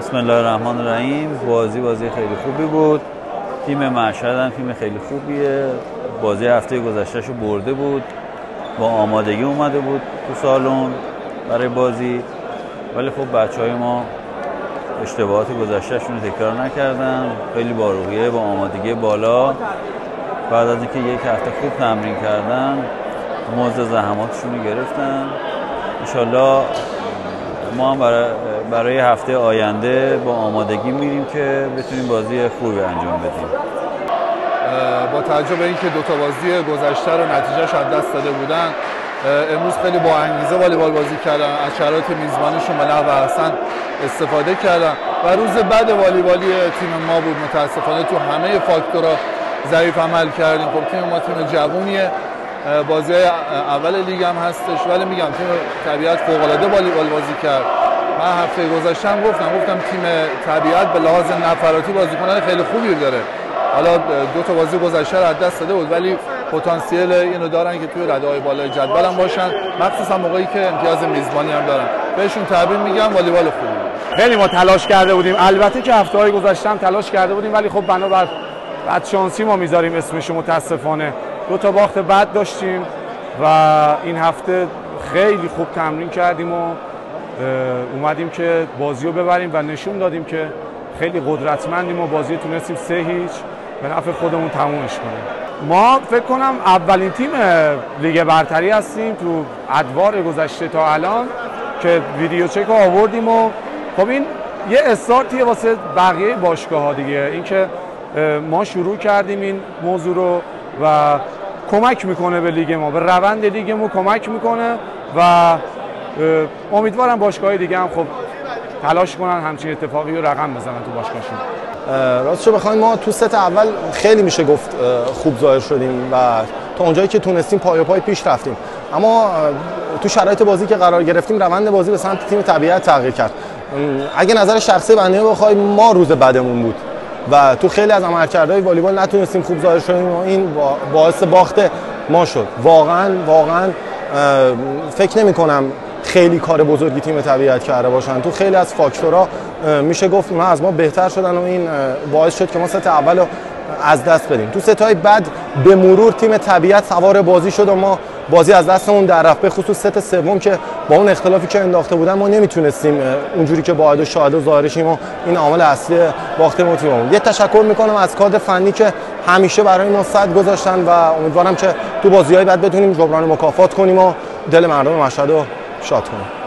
بسم الله الرحمن الرحیم. بازی بازی خیلی خوبی بود. تیم مشهد هم تیم خیلی خوبیه. بازی هفته گذشتهش رو برده بود. با آمادگی اومده بود تو سالن برای بازی. ولی خب بچه های ما اشتباهات گذشتهشون رو تکرار نکردن. خیلی با روحیه با آمادگی بالا. بعد از اینکه یک هفته خوب تمرین کردن موز زحماتشون رو گرفتن. انشالله ما هم برای, هفته آینده با آمادگی میریم که بتونیم بازی خوبی انجام بدیم. با توجه به اینکه دو تا بازی گذشته رو نتیجهش از دست داده بودن امروز خیلی با انگیزه والیبال بازی کردن از شرایط میزبانشون به نحو احسن استفاده کردن و روز بعد والیبالی تیم ما بود. متاسفانه تو همه فاکتورها ضعیف عمل کردیم. خب تیم ما تیم جوونیه. بازی اول لیگ هم هستش ولی میگم تیم طبیعت فوق العاده والیبال بازی کرد. من هفته گذشتم گفتم گفتم تیم طبیعت به لحاظ نفراتی بازیکنان خیلی خوبی داره. حالا دو تا بازی گذشته رو از دست داده بود ولی پتانسیل اینو دارن که توی رده های بالای جدول هم باشن. مخصوصا موقعی که امتیاز میزبانی هم دارن. بهشون تبریک میگم والیبال خوبی. خیلی ما تلاش کرده بودیم. البته که هفته های گذشته تلاش کرده بودیم ولی خب بنابر بعد شانسی ما می‌ذاریم اسمش متاسفانه. دو تا باخت بد داشتیم و این هفته خیلی خوب تمرین کردیم و اومدیم که بازی رو ببریم و نشون دادیم که خیلی قدرتمندیم و بازی تونستیم سه هیچ به نفع خودمون تمومش کنیم. ما فکر کنم اولین تیم لیگ برتری هستیم تو ادوار گذشته تا الان که ویدیو چک آوردیم و خب این یه استارتیه واسه بقیه باشگاه ها دیگه. اینکه ما شروع کردیم این موضوع رو و کمک می‌کنه به لیگ ما به روند لیگ ما کمک می‌کنه و امیدوارم باشگاه دیگه هم خب تلاش کنن همچین اتفاقی رو رقم بزنن تو باشگاهشون. راستش بخوایم ما تو ست اول خیلی میشه گفت خوب ظاهر شدیم و تا اونجایی که تونستیم پای پای پیش رفتیم. اما تو شرایط بازی که قرار گرفتیم روند بازی به سمت تیم طبیعت تغییر کرد. اگه نظر شخصی بنده بخوایم ما روز بعدمون بود. و تو خیلی از عملکردهای والیبال نتونستیم خوب ظاهر شدیم و این باعث باخت ما شد. واقعا واقعا فکر نمی کنم خیلی کار بزرگی تیم طبیعت کرده باشن. تو خیلی از فاکتورها میشه گفت ما از ما بهتر شدن و این باعث شد که ما ست اول از دست بدیم. تو ست های بعد به مرور تیم طبیعت سوار بازی شد و ما بازی از دستمون در رفت به خصوص ست سوم که با اون اختلافی که انداخته بودن ما نمی‌تونستیم اونجوری که باید و شاهد و ظاهرشیم و این عامل اصلی باخت ما یه تشکر می‌کنم از کادر فنی که همیشه برای ما صد گذاشتن و امیدوارم که تو بازیهای بعد بتونیم جبران مکافات کنیم و دل مردم مشهد رو شاد کنیم.